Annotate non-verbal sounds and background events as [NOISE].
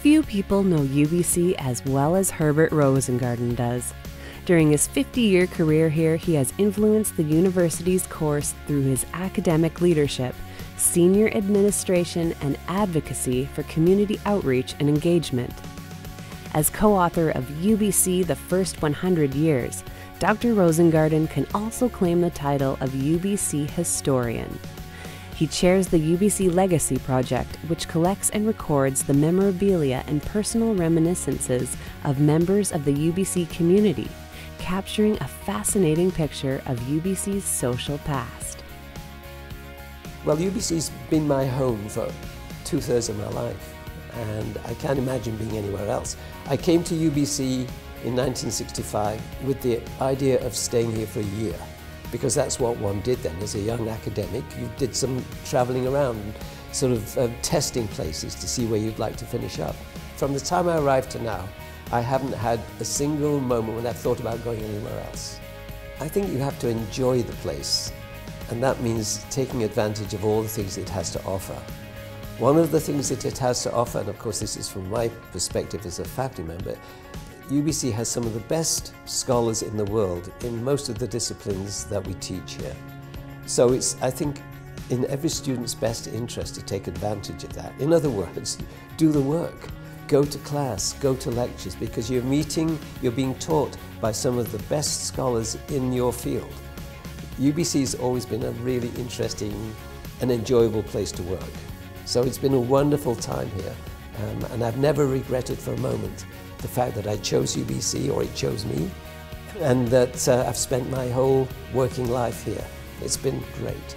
Few people know UBC as well as Herbert Rosengarten does. During his 50 year career here, he has influenced the university's course through his academic leadership, senior administration, and advocacy for community outreach and engagement. As co author of UBC The First 100 Years, Dr. Rosengarten can also claim the title of UBC Historian. He chairs the UBC Legacy Project, which collects and records the memorabilia and personal reminiscences of members of the UBC community, capturing a fascinating picture of UBC's social past. Well, UBC's been my home for two thirds of my life, and I can't imagine being anywhere else. I came to UBC in 1965 with the idea of staying here for a year because that's what one did then as a young academic. You did some traveling around, sort of uh, testing places to see where you'd like to finish up. From the time I arrived to now, I haven't had a single moment when I've thought about going anywhere else. I think you have to enjoy the place, and that means taking advantage of all the things it has to offer. One of the things that it has to offer, and of course this is from my perspective as a faculty member, UBC has some of the best scholars in the world in most of the disciplines that we teach here. So it's, I think, in every student's best interest to take advantage of that. In other [LAUGHS] words, do the work. Go to class, go to lectures, because you're meeting, you're being taught by some of the best scholars in your field. UBC has always been a really interesting and enjoyable place to work. So it's been a wonderful time here, um, and I've never regretted for a moment the fact that I chose UBC or it chose me, and that uh, I've spent my whole working life here. It's been great.